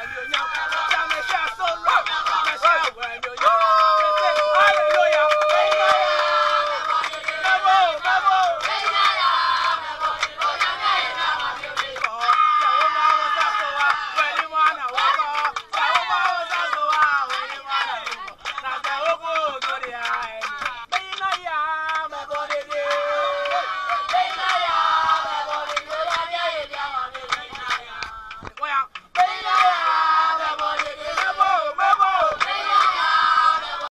안녕하 세.